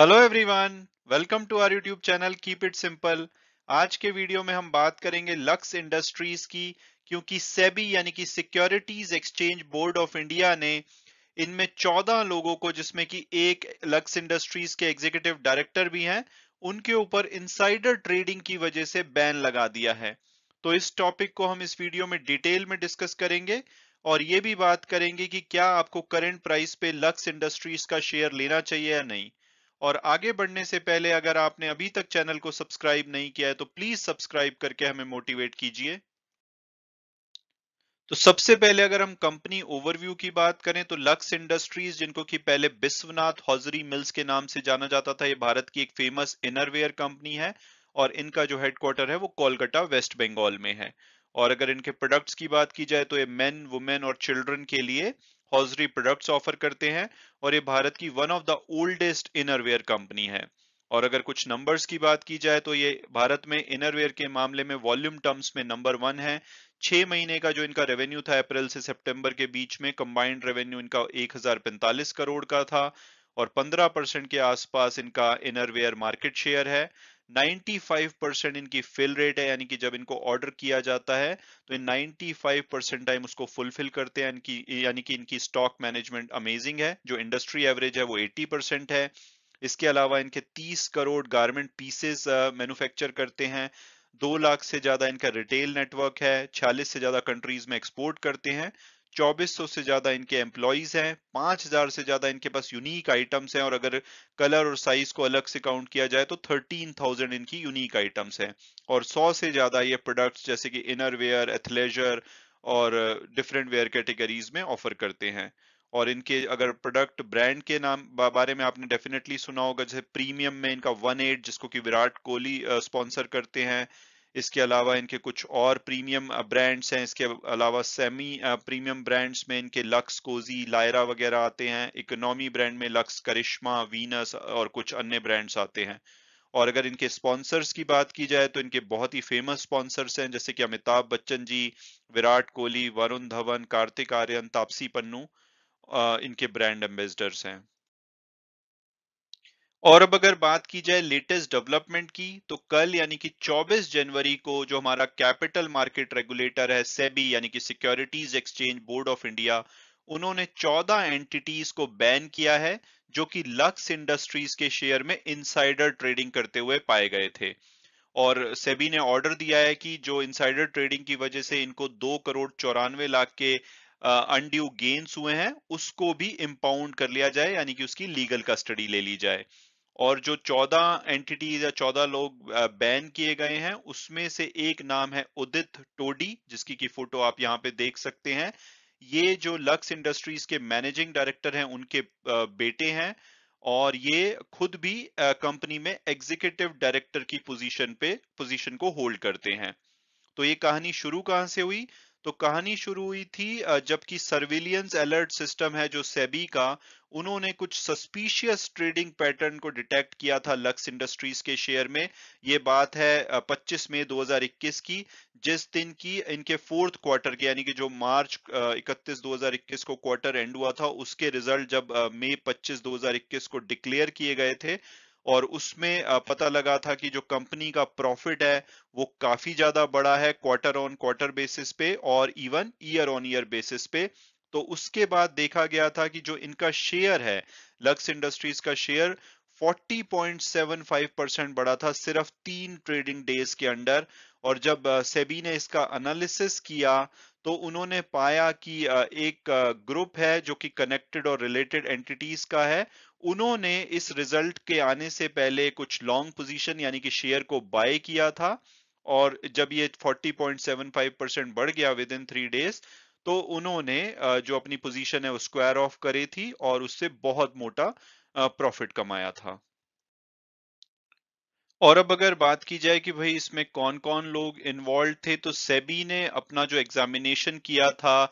Hello everyone welcome to our YouTube channel keep it simple आज के video में हम बात करेंगे लक्स इंडस्ट्रीज़ की, क्योंकि सेबी यानी कि securities exchange board of India ने इनमें 14 लोगों को, जिसमें कि एक लक्स इंडस्ट्रीज़ के एग्जीक्यूटिव डायरेक्टर भी हैं, उनके ऊपर इनसाइडर ट्रेडिंग की वजह से बैन लगा दिया है। तो इस टॉपिक को हम इस वीडियो में डिटेल में डिस्कस करेंगे और ये भी बात करेंगे कि क्या आपको करंट प्राइस पे लक्स इंडस्ट्रीज़ का शेयर लेना चाहिए या नहीं। और आगे बढ़ने से पहले अगर आपने अभी तक चैनल को सब्सक्राइब नहीं किया है तो प्लीज़ सब्सक्राइब करके हमें मोटिवेट कीजिए। तो सबसे पहले अगर हम कंपनी ओवरव्यू की बात करें तो लक्स इंडस्ट्रीज़, जिनको कि पहले विश्वनाथ हॉजरी मिल्स के नाम से जाना जाता था, ये भारत की एक फ़ेमस इनरवेयर कंपनी है, और इनका जो हेडक्वार्टर है, वो कोलकाता, वेस्ट बंगाल में है। और अगर इनके प्रोडक्ट्स की बात की जाए तो ये मेन, वुमेन और चिल्ड्रन के लिए हॉजरी प्रोडक्ट्स ऑफ़र करते हैं और ये भारत की one of the oldest innerwear company है। और अगर कुछ नंबर्स की बात की जाए तो ये भारत में इनरवेयर के मामले में वॉल्यूम टर्म्स में नंबर वन है। छह महीने का जो इनका रेवेन्यू था अप्रैल से सितंबर के बीच में कंबाइंड रेवेन्यू इनका एक हज़ार पैंतालीस करोड़ का था और 15 परसेंट के आसपास इनका इनरवेयर मार्केट शेयर है। 95 परसेंट इनकी फिल रेट है, यानी कि जब इनको ऑर्डर किया जाता है तो इन 95 परसेंट टाइम उसको फुलफिल करते हैं, इनकी, यानी कि इनकी स्टॉक मैनेजमेंट अमेजिंग है, जो इंडस्ट्री एवरेज है वो 80 परसेंट है। इसके अलावा इनके 30 करोड़ गारमेंट पीसेस मैन्युफैक्चर करते हैं, दो लाख से ज़्यादा इनका रिटेल नेटवर्क है, छियालीस से ज़्यादा कंट्रीज़ में एक्सपोर्ट करते हैं 2400 से ज़्यादा इनके एम्प्लॉयज़ हैं 5000 से ज़्यादा इनके पास यूनिक आइटम्स हैं और अगर कलर और साइज़ को अलग से काउंट किया जाए तो 13000 इनकी यूनिक आइटम्स हैं। और 100 से ज़्यादा ये प्रोडक्ट्स जैसे कि इनर वेयर एथलेजर और डिफरेंट वेयर कैटेगरीज में ऑफ़र करते हैं। और इनके अगर प्रोडक्ट ब्रांड के नाम बारे में आपने डेफिनेटली सुना होगा, जैसे प्रीमियम में इनका वन एट जिसको कि विराट कोहली स्पॉन्सर करते हैं। इसके अलावा इनके कुछ और प्रीमियम ब्रांड्स हैं। इसके अलावा सेमी प्रीमियम ब्रांड्स में इनके लक्स कोजी लायरा वगैरह आते हैं। इकोनॉमी ब्रांड में लक्स करिश्मा वीनस और कुछ अन्य ब्रांड्स आते हैं। और अगर इनके स्पॉन्सर्स की बात की जाए तो इनके बहुत ही फ़ेमस स्पॉन्सर्स हैं, जैसे कि अमिताभ बच्चन जी, विराट कोहली, वरुण धवन, कार्तिक आर्यन, तापसी पन्नू इनके ब्रांड एम्बेसडर्स हैं। और अब अगर बात की जाए लेटेस्ट डेवलपमेंट की तो कल यानी कि 24 जनवरी को जो हमारा कैपिटल मार्केट रेगुलेटर है, सेबी यानी कि securities exchange board of India उन्होंने 14 एंटिटीज को बैन किया है, जो कि लक्स इंडस्ट्रीज़ के शेयर में इनसाइडर ट्रेडिंग करते हुए पाए गए थे। और सेबी ने ऑर्डर दिया है कि जो इनसाइडर ट्रेडिंग की वजह से इनको दो करोड़ चौरानवे लाख के अनड्यू गेन्स हुए हैं, उसको भी इम्पाउंड कर लिया जाए, यानी कि उसकी लीगल कस्टडी ले ली जाए। और जो 14 एंटिटीज या 14 लोग बैन किए गए हैं, उसमें से एक नाम है उदित टोडी, जिसकी की फ़ोटो आप यहाँ पे देख सकते हैं। ये जो लक्स इंडस्ट्रीज़ के मैनेजिंग डायरेक्टर हैं, उनके बेटे हैं और ये खुद भी कंपनी में एग्जीक्यूटिव डायरेक्टर की पोजीशन पे पोजीशन को होल्ड करते हैं। तो ये कहानी शुरू कहाँ से हुई? तो कहानी शुरू हुई थी जबकि सर्विलियंस अलर्ट सिस्टम है जो सेबी का, उन्होंने कुछ सस्पिशियस ट्रेडिंग पैटर्न को डिटेक्ट किया था लक्स इंडस्ट्रीज़ के शेयर में। ये बात है 25 मई 2021 की, जिस दिन की इनके फोर्थ क्वार्टर के, यानी कि जो मार्च 31 2021 को क्वार्टर एंड हुआ था, उसके रिज़ल्ट जब मई 25 2021 को डिक्लेयर किए गए थे और उसमें पता लगा था कि जो कंपनी का प्रॉफिट है, वो काफ़ी ज़्यादा बड़ा है क्वार्टर ऑन क्वार्टर बेसिस पे और even year on year basis पे। तो उसके बाद देखा गया था कि जो इनका शेयर है, लक्स इंडस्ट्रीज़ का शेयर 40.75 परसेंट बढ़ा था सिर्फ़ तीन ट्रेडिंग डेज़ के अंडर। और जब सेबी ने इसका एनालिसिस किया तो उन्होंने पाया कि एक ग्रुप है जो कि कनेक्टेड और रिलेटेड एंटिटीज का है उन्होंने इस रिज़ल्ट के आने से पहले कुछ लॉन्ग पोजीशन यानी कि शेयर को बाय किया था, और जब ये 40.75 परसेंट बढ़ गया विद इन थ्री डेज़ तो उन्होंने जो अपनी पोजीशन है, वो स्क्वायर ऑफ़ करी थी, और उससे बहुत मोटा प्रॉफिट कमाया था। और अब अगर बात की जाए कि भाई इसमें कौन कौन लोग इन्वॉल्व थे तो सेबी ने अपना जो एग्जामिनेशन किया था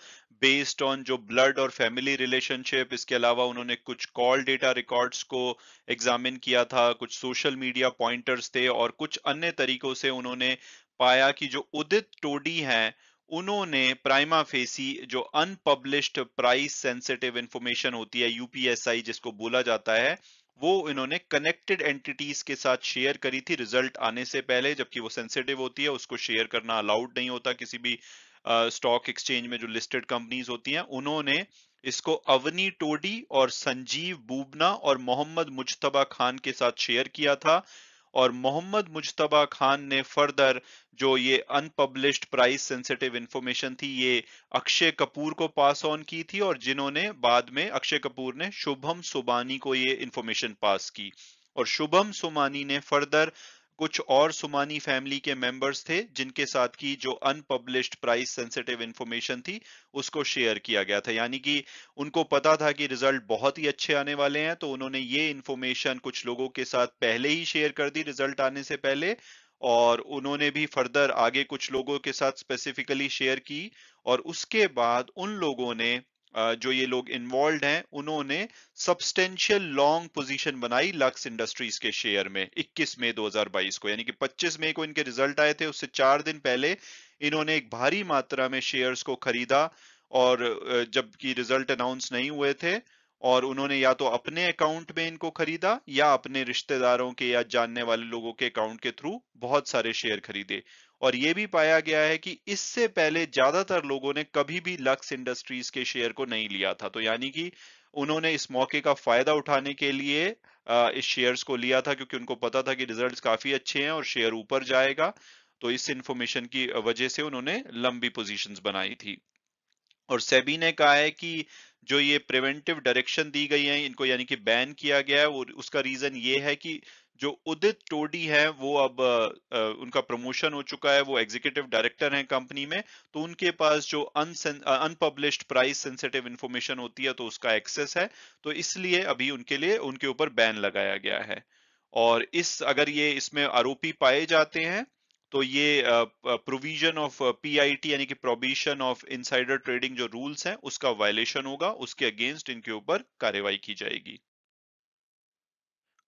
बेस्ड ऑन जो ब्लड और फैमिली रिलेशनशिप इसके अलावा उन्होंने कुछ कॉल डेटा रिकॉर्ड्स को एग्जामिन किया था, कुछ सोशल मीडिया पॉइंटर्स थे और कुछ अन्य तरीकों से उन्होंने पाया कि जो उदित टोडी हैं, उन्होंने प्राइमा फेसी जो अनपब्लिश्ड प्राइस सेंसिटिव इंफॉर्मेशन होती है यूपीएसआई जिसको बोला जाता है वो इन्होंने कनेक्टेड एंटिटीज के साथ शेयर करी थी रिज़ल्ट आने से पहले जबकि वो सेंसिटिव होती है उसको शेयर करना अलाउड नहीं होता किसी भी स्टॉक uh, एक्सचेंज में जो लिस्टेड कंपनीज़ होती हैं उन्होंने इसको अवनी टोडी और संजीव बूबना और मोहम्मद मुश्तबा खान के साथ शेयर किया था। और मोहम्मद मुजतबा खान ने फर्दर जो ये अनपब्लिश्ड प्राइस सेंसिटिव इंफॉर्मेशन थी, ये अक्षय कपूर को पास ऑन की थी और जिन्होंने बाद में अक्षय कपूर ने शुभम सुबानी को ये इंफॉर्मेशन पास की। और शुभम सुमानी ने फर्दर कुछ और सुमानी फैमिली के मेंबर्स थे, जिनके साथ की जो अनपब्लिश्ड प्राइस सेंसिटिव इंफॉर्मेशन थी, उसको शेयर किया गया था। यानी कि उनको पता था कि रिज़ल्ट बहुत ही अच्छे आने वाले हैं तो उन्होंने ये इंफॉर्मेशन कुछ लोगों के साथ पहले ही शेयर कर दी रिज़ल्ट आने से पहले, और उन्होंने भी फर्दर आगे कुछ लोगों के साथ स्पेसिफिकली शेयर की, और उसके बाद उन लोगों ने जो ये लोग इन्वॉल्व हैं, उन्होंने सब्सटेंशियल लॉन्ग पोजीशन बनाई लक्स इंडस्ट्रीज़ के शेयर में 21 मई 2022 को। यानी कि 25 मई को इनके रिज़ल्ट आए थे, उससे चार दिन पहले इन्होंने एक भारी मात्रा में शेयर्स को खरीदा और जबकि रिज़ल्ट अनाउंस नहीं हुए थे और उन्होंने या तो अपने अकाउंट में इनको खरीदा या अपने रिश्तेदारों के या जानने वाले लोगों के अकाउंट के थ्रू बहुत सारे शेयर खरीदे। और ये भी पाया गया है कि इससे पहले ज़्यादातर लोगों ने कभी भी लक्स इंडस्ट्रीज़ के शेयर को नहीं लिया था। तो यानी कि उन्होंने इस मौके का फ़ायदा उठाने के लिए इस शेयर्स को लिया था क्योंकि उनको पता था कि रिजल्ट्स काफ़ी अच्छे हैं और शेयर ऊपर जाएगा। तो इस इंफॉर्मेशन की वजह से उन्होंने लंबी पोजीशंस बनाई थी। और सेबी ने कहा है कि जो ये प्रिवेंटिव डायरेक्शन दी गई है, इनको यानी कि बैन किया गया है उसका रीजन ये है कि जो उदित टोडी है वो अब आ, उनका प्रमोशन हो चुका है वो एग्जीक्यूटिव डायरेक्टर हैं कंपनी में तो उनके पास जो अनपब्लिश्ड प्राइस सेंसिटिव इंफॉर्मेशन होती है तो उसका एक्सेस है तो इसलिए अभी उनके लिए उनके ऊपर बैन लगाया गया है। और इस अगर ये इसमें आरोपी पाए जाते हैं तो ये प्रोविज़न ऑफ़ पीआईटी यानी कि प्रोबिशन ऑफ़ इनसाइडर ट्रेडिंग जो रूल्स हैं उसका वायलेशन होगा उसके अगेंस्ट इनके ऊपर कार्रवाई की जाएगी।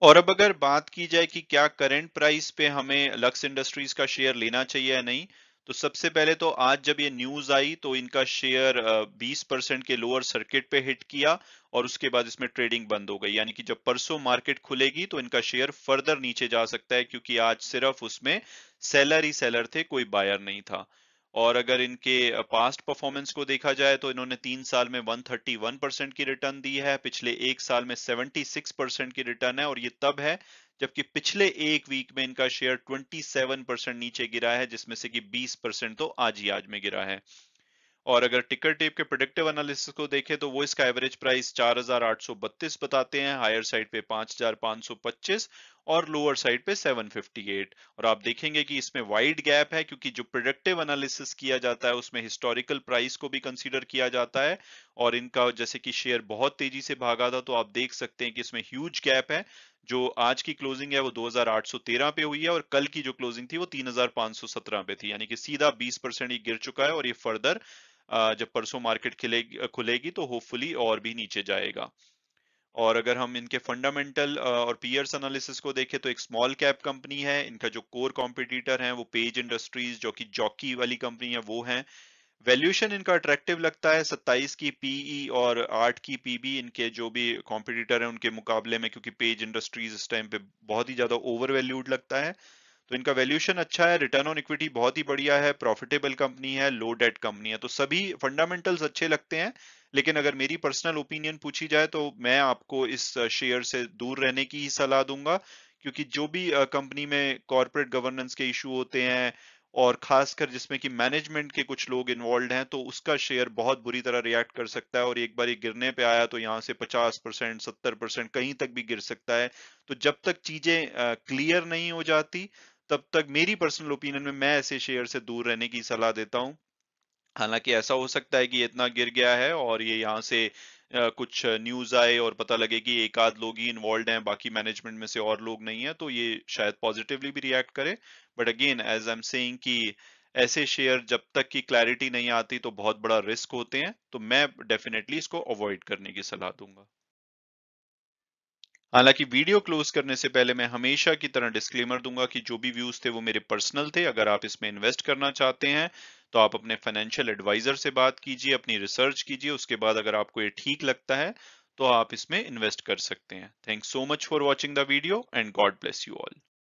और अब अगर बात की जाए कि क्या करंट प्राइस पे हमें लक्स इंडस्ट्रीज़ का शेयर लेना चाहिए या नहीं तो सबसे पहले तो आज जब ये न्यूज़ आई तो इनका शेयर 20 परसेंट के लोअर सर्किट पे हिट किया और उसके बाद इसमें ट्रेडिंग बंद हो गई। यानी कि जब परसों मार्केट खुलेगी तो इनका शेयर फर्दर नीचे जा सकता है, क्योंकि आज सिर्फ़ उसमें सेलर ही सेलर थे, कोई बायर नहीं था। और अगर इनके पास्ट परफॉर्मेंस को देखा जाए तो इन्होंने तीन साल में 131 परसेंट की रिटर्न दी है, पिछले एक साल में 76 परसेंट की रिटर्न है और ये तब है जबकि पिछले एक वीक में इनका शेयर 27 परसेंट नीचे गिरा है, जिसमें से कि 20 परसेंट तो आज ही आज में गिरा है। और अगर टिकर टेप के प्रोडक्टिव एनालिसिस को देखें तो वो इसका एवरेज प्राइस 4,832 बताते हैं हायर साइड पे 5,525 और लोअर साइड पे 758 और आप देखेंगे कि इसमें वाइड गैप है क्योंकि जो प्रोडक्टिव एनालिसिस किया जाता है उसमें हिस्टोरिकल प्राइस को भी कंसीडर किया जाता है। और इनका जैसे कि शेयर बहुत तेज़ी से भागा था तो आप देख सकते हैं कि इसमें ह्यूज गैप है। जो आज की क्लोजिंग है वो 2813 पे हुई है और कल की जो क्लोजिंग थी वो 3517 पे थी। यानी कि सीधा 20 परसेंट गिर चुका है और ये फर्दर जब परसों मार्केट खुलेगी तो होपफुली और भी नीचे जाएगा। और अगर हम इनके फंडामेंटल और पीयर्स एनालिसिस को देखें तो एक स्मॉल कैप कंपनी है, इनका जो कोर कॉम्पिटिटर है वो पेज इंडस्ट्रीज़ जो कि जॉकी वाली कंपनी है, वो है। वैल्यूएशन इनका अट्रैक्टिव लगता है 27 की पीई और 8 की पीबी इनके जो भी कॉम्पिटिटर हैं उनके मुकाबले में, क्योंकि पेज इंडस्ट्रीज़ इस टाइम पे बहुत ही ज़्यादा ओवर वैल्यूड लगता है। तो इनका वैल्यूएशन अच्छा है रिटर्न ऑन इक्विटी बहुत ही बढ़िया है प्रॉफिटेबल कंपनी है लो डेट कंपनी है तो सभी फंडामेंटल्स अच्छे लगते हैं। लेकिन अगर मेरी पर्सनल ओपिनियन पूछी जाए तो मैं आपको इस शेयर से दूर रहने की ही सलाह दूँगा, क्योंकि जो भी कंपनी में कॉरपोरेट गवर्नेंस के इशू होते हैं और खासकर जिसमें कि मैनेजमेंट के कुछ लोग इन्वॉल्व हैं तो उसका शेयर बहुत बुरी तरह रिएक्ट कर सकता है और एक बार ये गिरने पे आया तो यहाँ से 50 परसेंट, सत्तर परसेंट कहीं तक भी गिर सकता है। तो जब तक चीज़ें क्लियर नहीं हो जाती तब तक मेरी पर्सनल ओपिनियन में मैं ऐसे शेयर से दूर रहने की सलाह देता हूँ। हालाँकि ऐसा हो सकता है कि इतना गिर गया है और ये यहाँ से कुछ न्यूज़ आए और पता लगे कि एक आध लोग ही इन्वॉल्व हैं, बाकी मैनेजमेंट में से और लोग नहीं है तो ये शायद पॉजिटिवली भी रिएक्ट करे। But again as I am saying कि ऐसे शेयर जब तक की क्लैरिटी नहीं आती तो बहुत बड़ा रिस्क होते हैं तो मैं डेफिनेटली इसको अवॉइड करने की सलाह दूँगा। हालाँकि वीडियो क्लोज करने से पहले मैं हमेशा की तरह डिस्क्लेमर दूँगा कि जो भी व्यूज़ थे वो मेरे पर्सनल थे। अगर आप इसमें इन्वेस्ट करना चाहते हैं तो आप अपने फाइनेंशियल एडवाइजर से बात कीजिए, अपनी रिसर्च कीजिए, उसके बाद अगर आपको ये ठीक लगता है तो आप इसमें इन्वेस्ट कर सकते हैं। Thank so much for watching the video and God bless you all